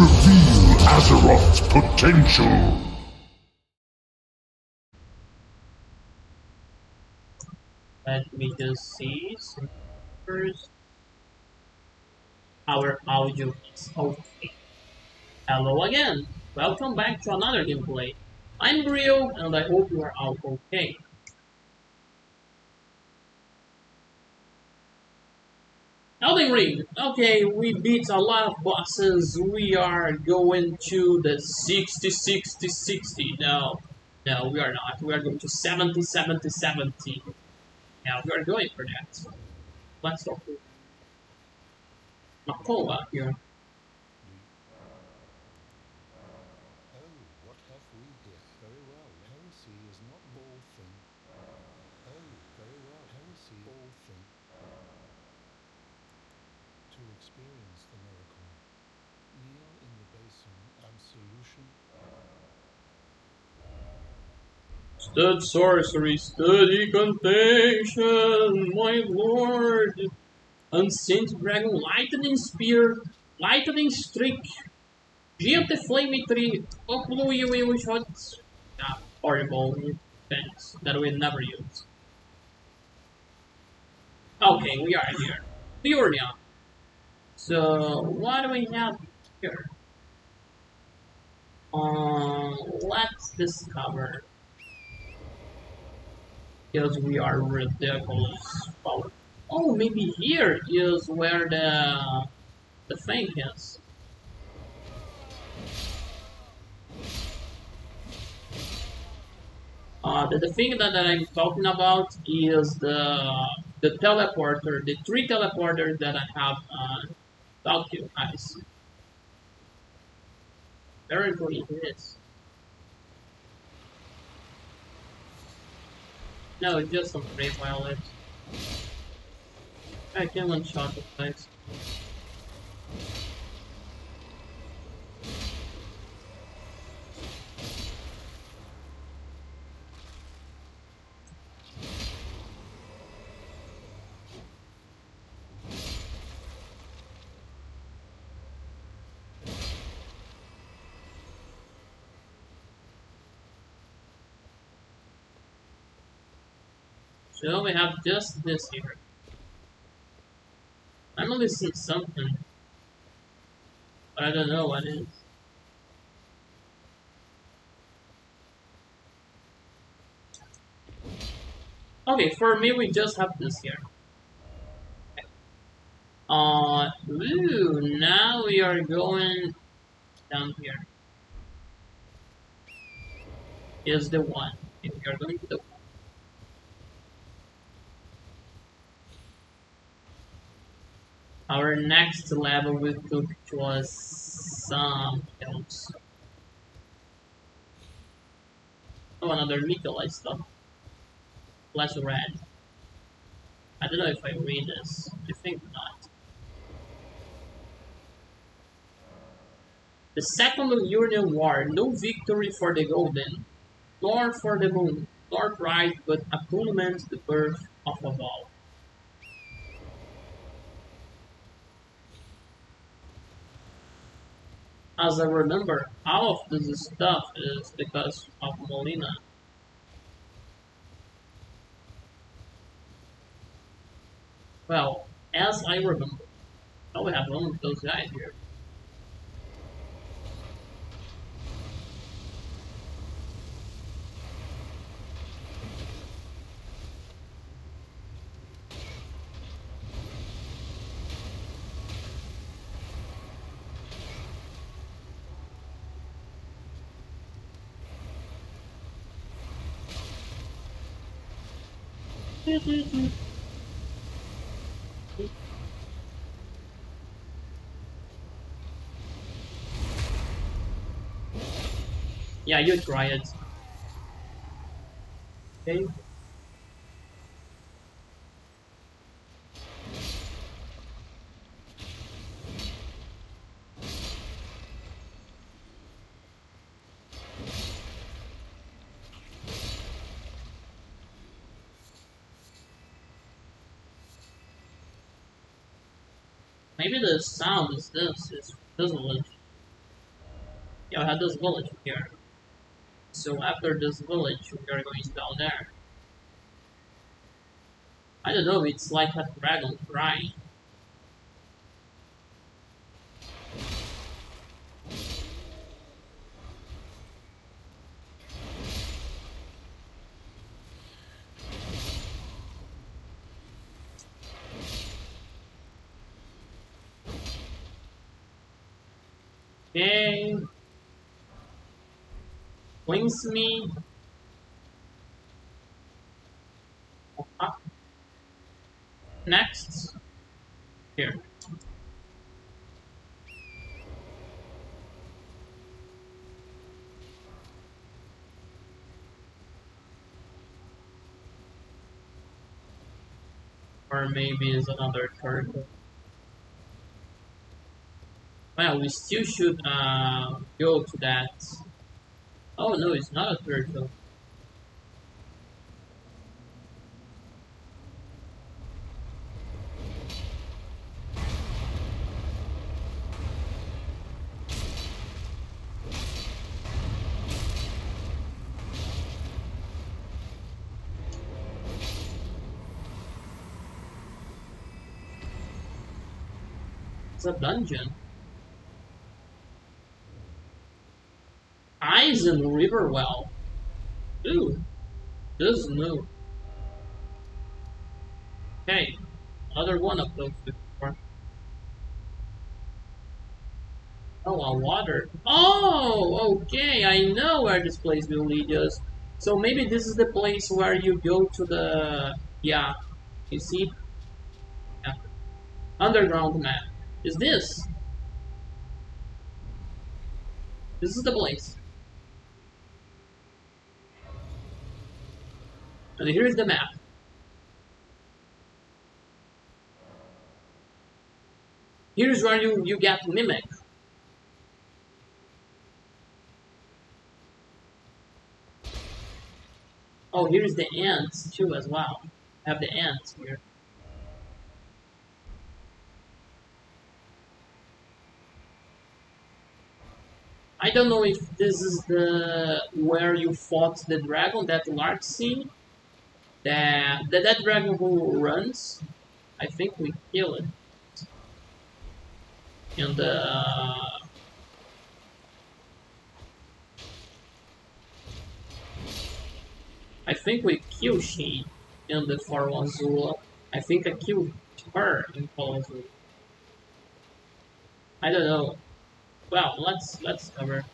Reveal Azeroth's potential. Let me just see first. Our audio is okay. Hello again. Welcome back to another gameplay. I'm Brio and I hope you are all okay. Elden Ring. Okay, we beat a lot of bosses. We are going to the 60, 60, 60. No, no, we are not. We are going to 70, 70, 70. Now we are going for that. Let's talk to Makola here. Oh, what have we here? Very well. Heresy is not all thing. Oh, very well. Heresy all thing. To experience the miracle, kneel in the basin absolution. Stud sorcery, study contagion, my lord! Ancient Dragon Lightning Spear, Lightning Streak, Giant Flame Tree, Wheel Shots. Ah, horrible things that we never use. Okay, we are here. Fiornia. So, what do we have here? Um, let's discover because we are ridiculous power. Oh, maybe here is where the the thing is. Uh, the, the thing that, that I'm talking about is the the teleporter, the three teleporters that I have uh, taught you guys. Apparently it is. No, just some brave violets. I can one shot the place. We have just this here. I'm missing something. But I don't know what it is. Okay, for me we just have this here. Uh, ooh, now we are going down here. Is the one. If we are going to the Our next level we took was some else. Oh, another Nikolai stuff. Less red. I don't know if I read this. I think not. The Second Union War, no victory for the Golden, nor for the Moon, nor pride, but atonement, the birth of a vow. As I remember, all of this stuff is because of Melina. Well, as I remember, oh, we have one of those guys here. Yeah, you try it. Okay. Maybe the sound is this, is fizzling. Yeah, I had this village here. So after this village, we are going down there. I don't know, it's like a dragon crying. Okay. Uh, Next. Here. Or maybe it's another turtle. Well, we still should uh, go to that. Oh no, it's not a turtle. It's a dungeon. Ainsel River Well. Ooh, this is new. Okay, another one of those before. Oh, a water. Oh, okay, I know where this place will lead us. So maybe this is the place where you go to the... Yeah, you see? Yeah. Underground map. Is this? This is the place. And here's the map. Here's where you, you get Mimic. Oh, here's the ants too as well. I have the ants here. I don't know if this is the where you fought the dragon, that large scene. That, that that dragon who runs. I think we kill it. And uh, I think we kill she in the Farum Azula. I think I killed her in Farum Azula. I don't know. Well, let's let's cover.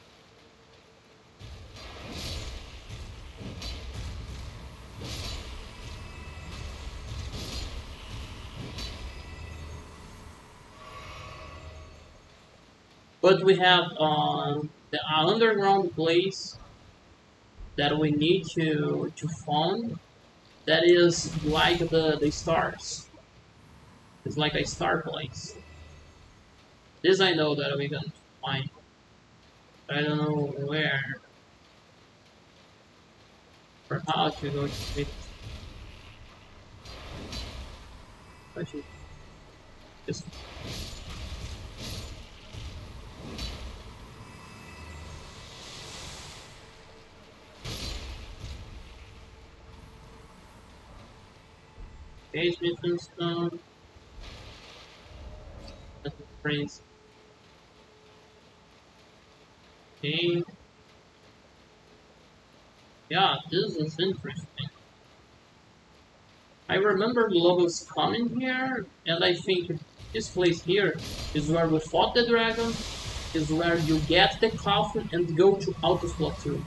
But we have um, the underground place that we need to to find. That is like the the stars. It's like a star place. This I know that we can find. I don't know where or how to go to it. Should just engagement and stuff. That's phrase. Okay. Yeah, this is interesting. I remember Logos coming here, and I think this place here is where we fought the dragon, is where you get the coffin and go to Altus Plateau.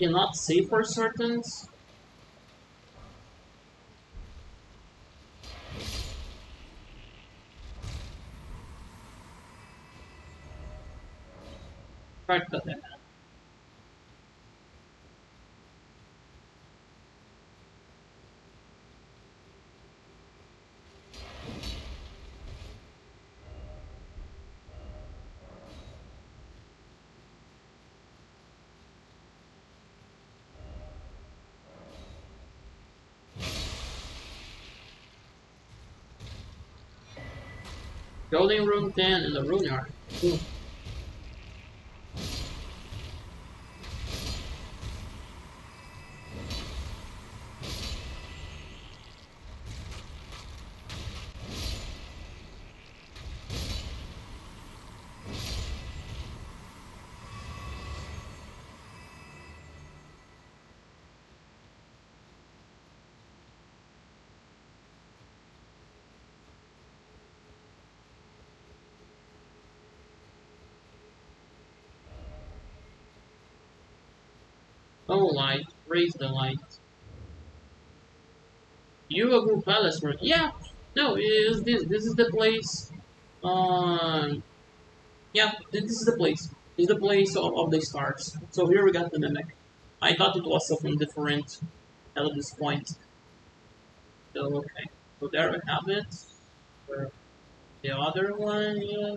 Cannot say for certain. Fact that Building room 10 in the room yard. Cool. Oh light, raise the light. you Uhl Palace Ruins. Yeah, no, is this. This is the place. Um, yeah, this is the place. This is the place of, of the stars. So here we got the mimic. I thought it was something different at this point. So okay, so there we have it. The other one, yeah.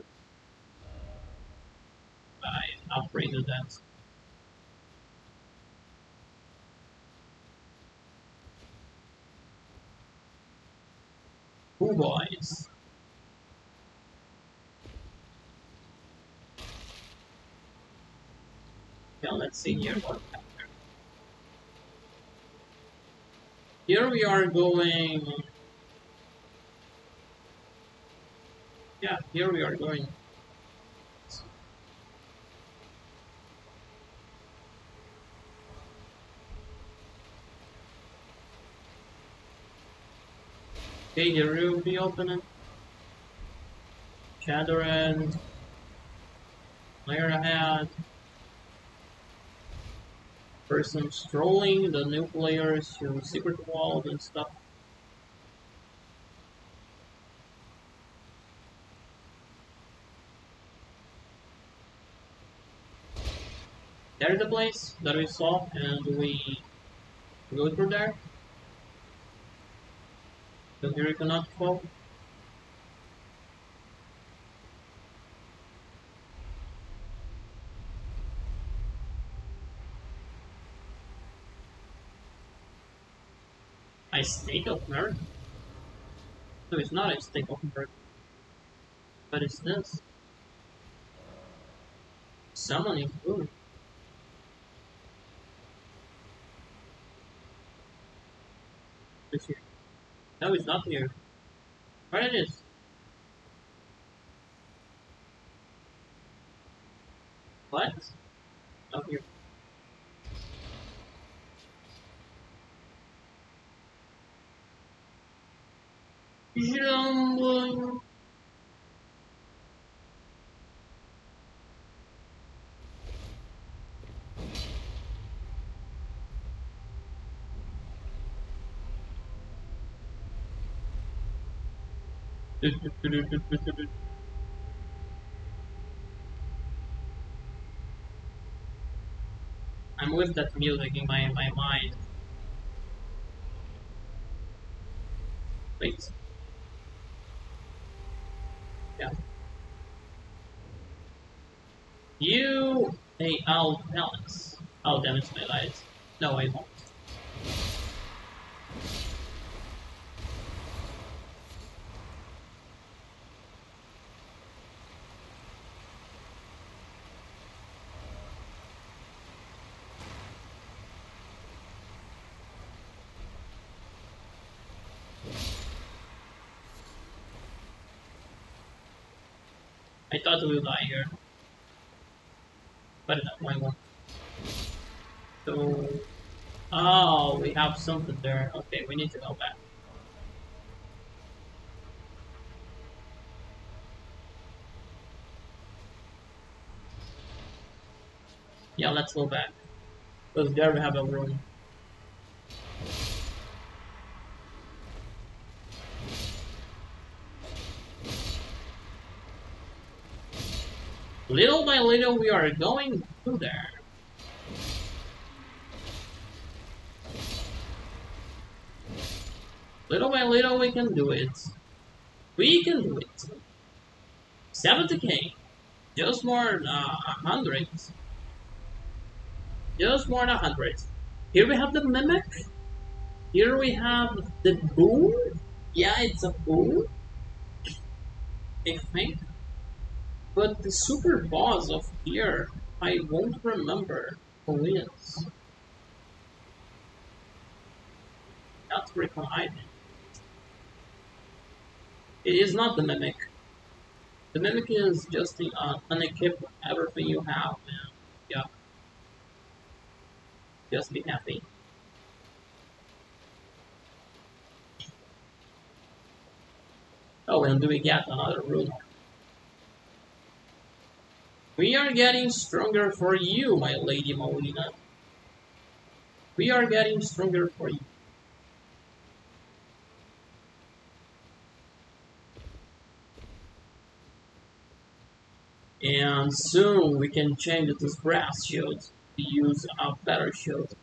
I upgraded that. Who boys? Yeah, let's see here what happened. Here we are going. Yeah, here we are going. Okay, the room be opening. Shadowrun. Player ahead. Person strolling the new players to secret walls and stuff. There's the place that we saw and we go through there. So here you cannot fall. A Stake of Marika? No, it's not a state of. But it's this. Summoning food. It's here. No, it's not here. Where it is? What? Not here. Jumbo. I'm with that music in my, my mind. Wait. Yeah. You... Hey, I'll balance. I'll damage my light. No, I won't. Thought we would die here. But no, I won't. So... Oh, we have something there. Okay, we need to go back. Yeah, let's go back. Because there we have a room. Little by little we are going through there. Little by little we can do it. We can do it. 70k. Just more than uh, 100. Just more than 100. Here we have the Mimic. Here we have the Boom. Yeah, it's a Boom. I think. But the super boss of here, I won't remember who is. Not recognizing. It is not the mimic. The mimic is just the uh, unequip everything you have. Yeah. Just be happy. Oh, and do we get another room? We are getting stronger for you, my lady Melina. We are getting stronger for you. And soon we can change this brass shield to use a better shield.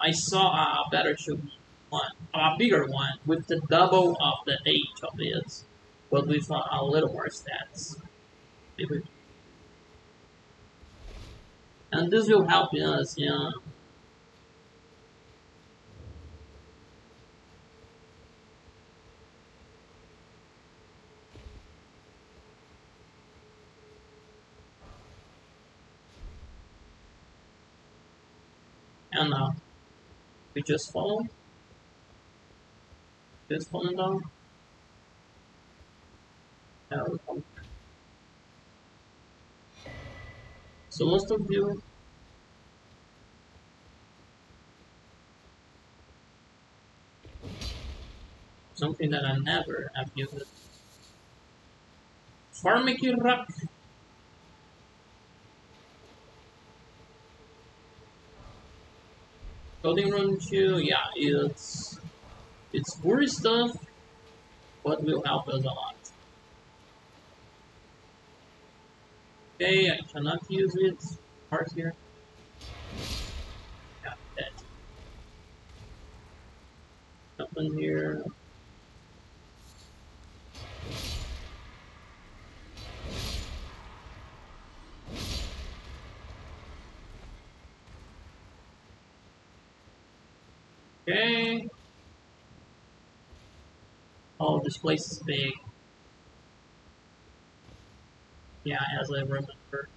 I saw a better shield one, a bigger one with the double of the age of it, but with a, a little more stats. Maybe. And this will help us in and now we just follow just follow down now we come so most of you something that I never have used Farming Rock Clothing Room 2, yeah, it's it's worry stuff, but will help us a lot. Okay, I cannot use it. Part here. Yeah, dead. Nothing here. Okay. Oh, this place is big. Yeah, as I remember.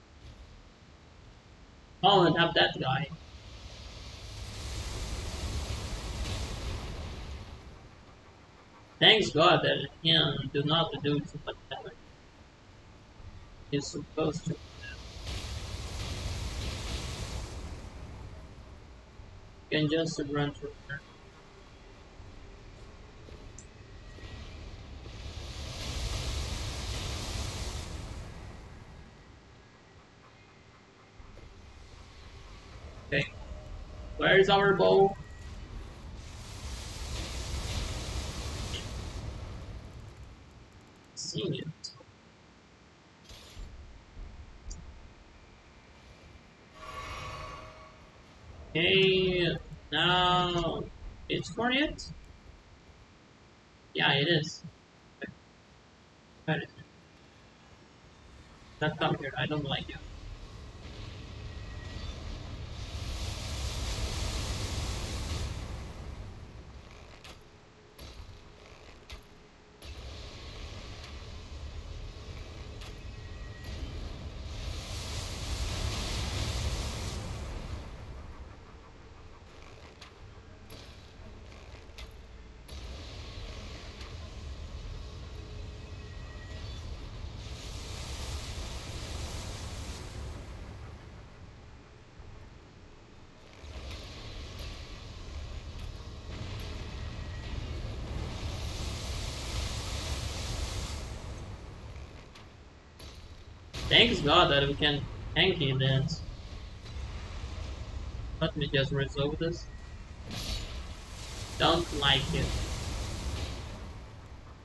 Oh, and have that guy. Thanks God that him do not do too much damage. He's supposed to. can just run through there. Okay. Where is our bow? Seeing it. Okay, now it's for it? Yeah, it is. It. Not here, I don't like you. Thanks God that we can tanky that. Let me just resolve this. Don't like it.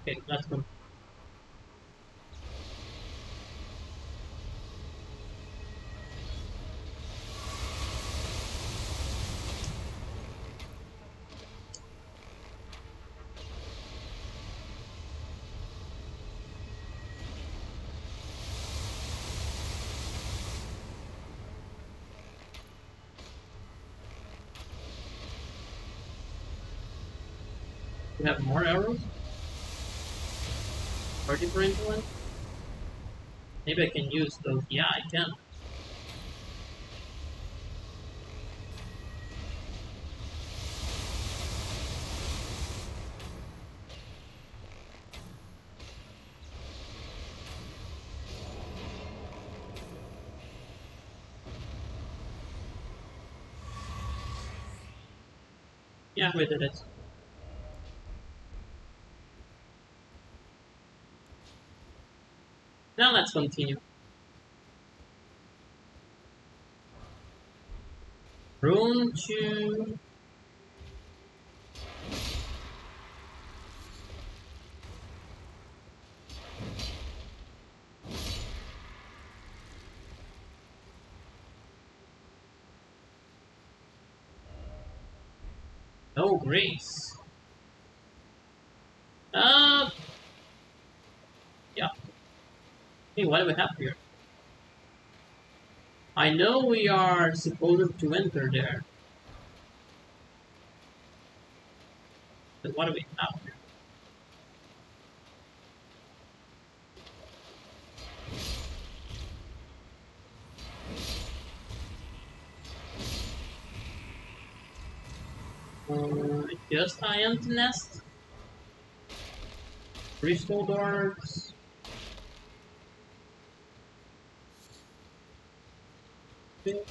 Okay, let's go. Have more arrows? Party for influence? Maybe I can use those. Yeah, I can. Yeah, we did it. Now let's continue. Room 2. No grace. Uh, yeah. Hey, what do we have here? I know we are supposed to enter there. But what do we have here? Uh, just I nest. Crystal darts. Okay.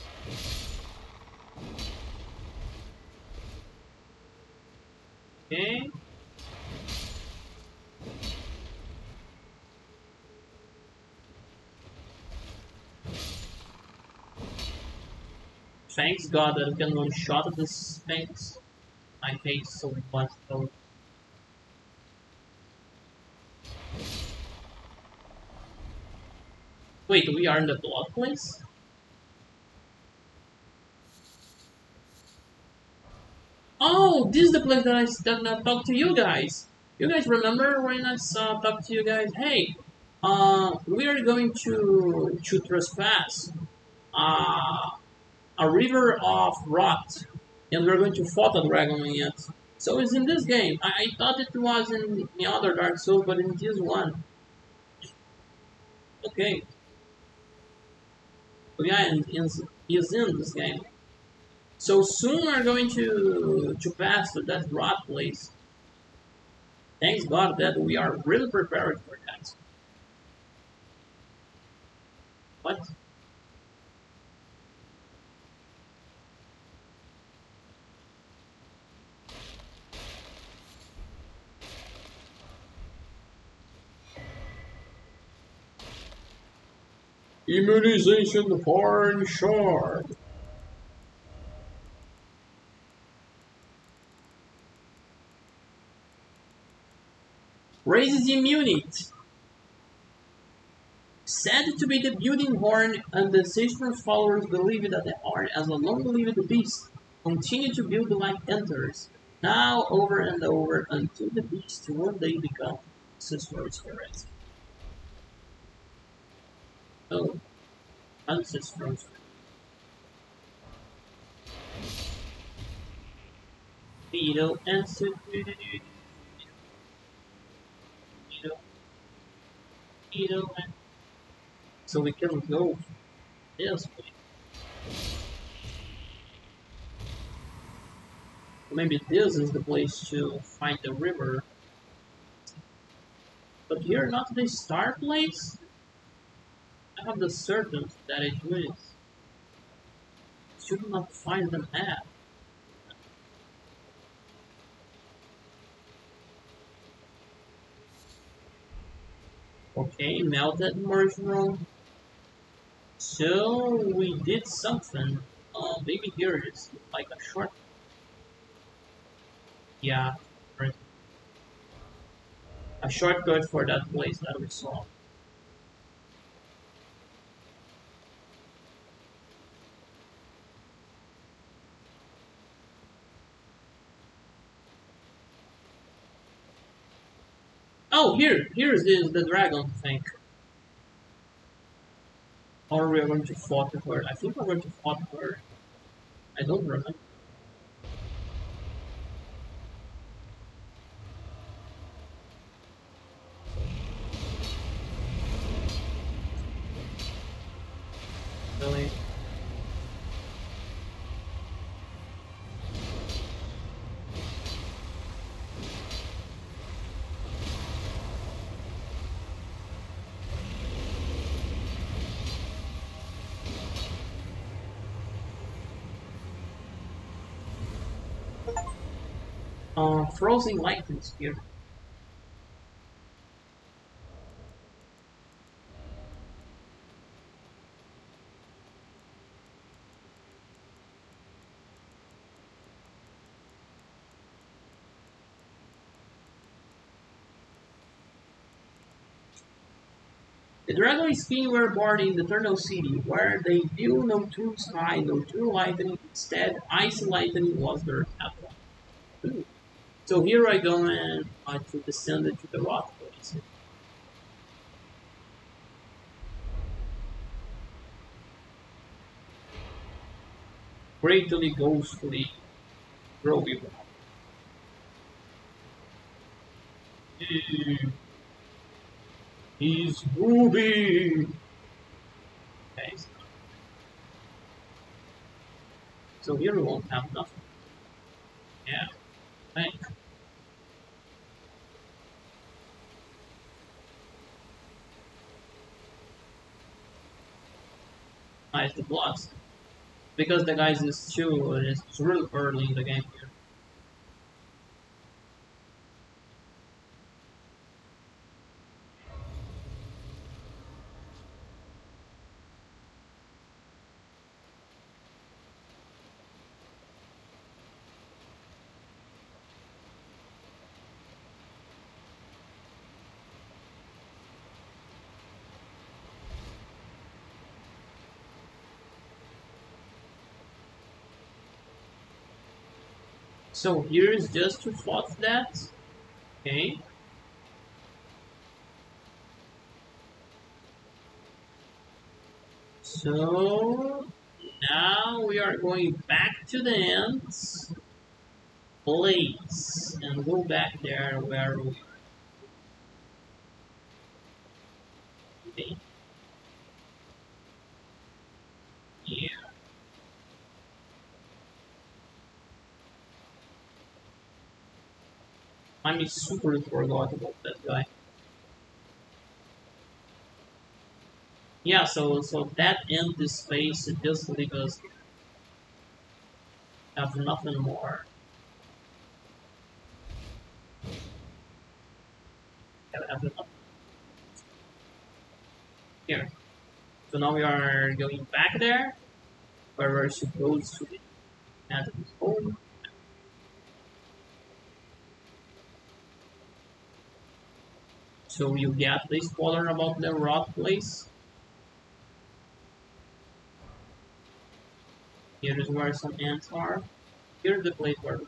Thanks God that we can one shot this Sphinx. I hate so much though. Wait, we are in the blood place? Oh, this is the place that I, that I talk to you guys. You guys remember when I uh, talked to you guys? Hey, uh, we are going to to trespass uh, a river of rot, and we're going to fight a dragon in it. So it's in this game. I, I thought it was in the other Dark Souls, but in this one. Okay. Yeah, and is is in this game. So soon we're going to to pass to that rot place. Thanks God that we are really prepared for that. What? Immunizing Horn Charm. Raises immunity. Said to be the building horn, and the ancestral followers believe that the horn, as a long-lived beast, continue to build like enters, now over and over until the beast one day becomes ancestral spirit. Oh, spirit. Beetle ancestral. And so we can go this way. Maybe this is the place to find the river. But here not the star place? I have the certainty that it is. Should not find them at. Okay, melted mushroom. So we did something. Uh, maybe here is like a short. Yeah, right. A shortcut for that place that we saw. Oh, here, here is the, dragon thing. Or we are going to fight her. I think we're going to fight her. I don't remember. Uh, frozen lightnings here. The Dragonkin were born in the Eternal City, where they knew no true sky, no true lightning. Instead, icy lightning was their capital. So here I go and I to descend into the rock place. Greatly ghostly Groby rock. He's Ruby. Okay. So here we won't have nothing. Yeah. Thank. The blast. Because the guys is too it's real early in the game here. So here is just to plot that. Okay. So now we are going back to the ends place and go back there where we okay. Yeah. I super forgot about that guy. Yeah, so so that ends this phase just because have nothing more. Here. So now we are going back there, where we're supposed to be at home. So you get this spoiler about the rock place. Here is where some ants are. Here's the place where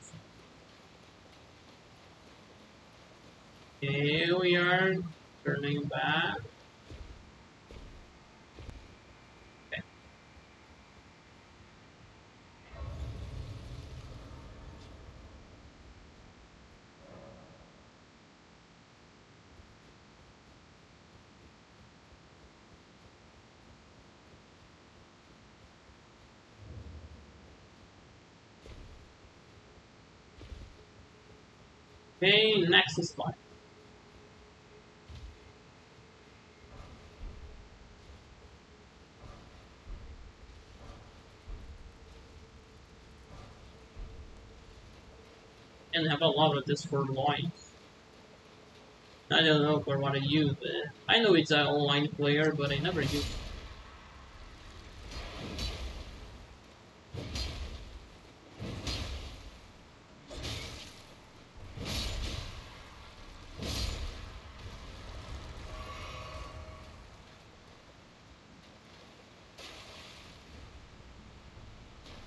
Here we are turning back. Okay, next spot. And have a lot of this for lines. I don't know for what I use. I know it's an online player, but I never use it.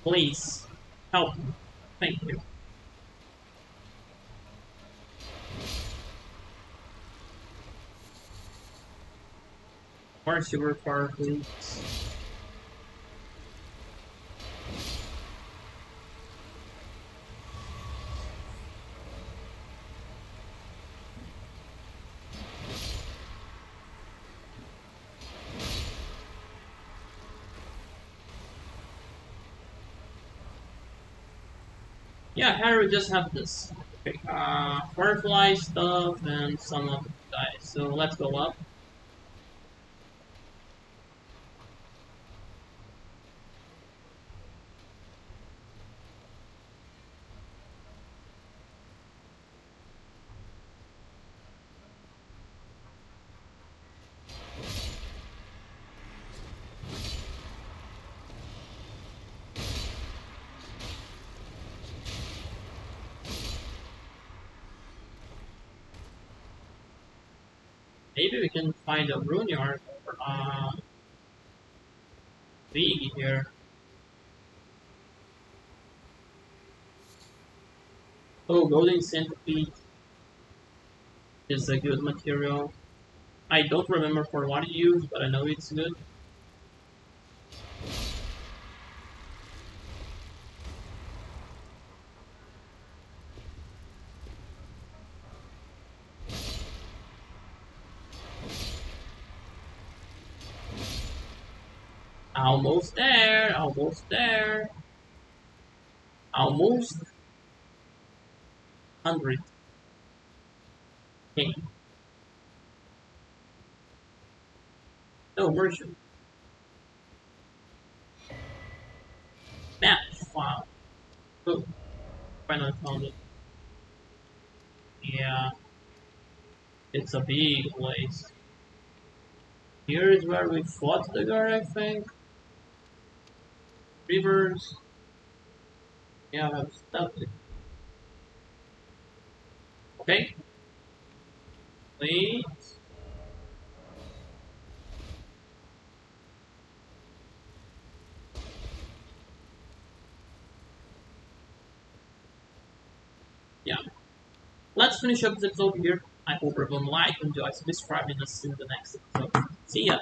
Please, help me. Thank you. More sugar bar, please. Yeah, we just have this. Uh, firefly stuff and some of the guys. So let's go up. Maybe we can find a rune yard uh here. Oh, golden centipede is a good material. I don't remember for what it used, but I know it's good. Almost there, almost there. Almost 100. Okay. No version. Map file. Oh, finally found it. Yeah. It's a big place. Here is where we fought the guard, I think. Rivers. Yeah, I've. Okay. Please. Yeah. Let's finish up this episode here. I hope everyone liked, and enjoyed, subscribe, and you in the next episode. See ya!